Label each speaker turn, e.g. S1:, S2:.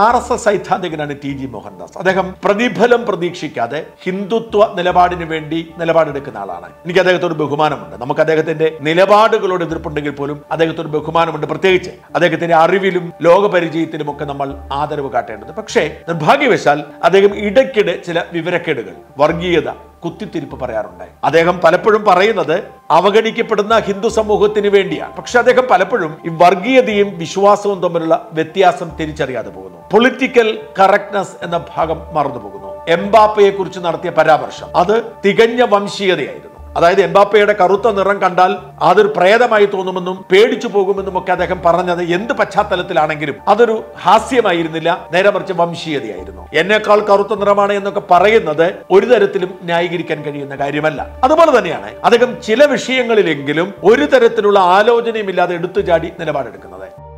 S1: R S S സൈദ്ധാന്തികനാണ് T G Mohandas. അദ്ദേഹം പ്രതിഫലം പ്രതീക്ഷിക്കാതെ ഹിന്ദുത്വ നിലപാടിന് വേണ്ടി നിലപാടെടുക്കുന്ന ആളാണ്. എനിക്ക് അദ്ദേഹത്തോട് ബഹുമാനമുണ്ട്. നമുക്ക് അദ്ദേഹത്തിന്റെ നിലപാടുകളോട് എതിർപ്പുണ്ടെങ്കിൽ പോലും അദ്ദേഹത്തോട് ബഹുമാനമുണ്ട്. പ്രത്യേകിച്ച് അദ്ദേഹത്തിന്റെ അറിവിലും ലോകപരിചയത്തിലും ഒക്കെ നമ്മൾ ആദരവ് കാട്ടേണ്ടത്. പക്ഷേ നിർഭാഗ്യവശാൽ അദ്ദേഹം ഇടയ്ക്കിടെ ചില വിവരക്കേടുകൾ വർഗീയത കുത്തിത്തിരിപ്പ് പറയാറുണ്ട്. അദ്ദേഹം പലപ്പോഴും പറയുന്നത് അവഗണിക്കപ്പെടുന്ന ഹിന്ദു സമൂഹത്തിന് വേണ്ടിയാണ്. പക്ഷെ അദ്ദേഹം പലപ്പോഴും ഈ വർഗീയതയും വിശ്വാസവും തമ്മിലുള്ള വ്യത്യാസം തിരിച്ചറിയാതെ പോകുന്നു. പൊളിറ്റിക്കൽ കറക്റ്റ്നസ് എന്ന ഭാഗം മറന്നുപോകുന്നു. എംബാപ്പയെ കുറിച്ച് നടത്തിയ പരാമർശം. അത് തികഞ്ഞ വംശീയതയായിരുന്നു. അതായത് എംബാപ്പയുടെ കറുത്ത നിറം കണ്ടാൽ അതൊരു പ്രേതമായി തോന്നുമെന്നും പേടിച്ചു പോകുമെന്നും ഒക്കെ അദ്ദേഹം പറഞ്ഞത് എന്ത് പശ്ചാത്തലത്തിലാണെങ്കിലും അതൊരു ഹാസ്യമായിരുന്നില്ല നേരെ മറിച്ച് വംശീയതയായിരുന്നു. എന്നേക്കാൾ കറുത്ത നിറമാണ് എന്നൊക്കെ പറയുന്നത് ഒരു തരത്തിലും ന്യായീകരിക്കാൻ കഴിയുന്ന കാര്യമല്ല. അതുപോലെ തന്നെയാണ് അദ്ദേഹം ചില വിഷയങ്ങളിലെങ്കിലും ഒരു തരത്തിലുള്ള ആലോചനയും ആലോചനയുമില്ലാതെ എടുത്തുചാടി നിലപാടെടുക്കുന്നത്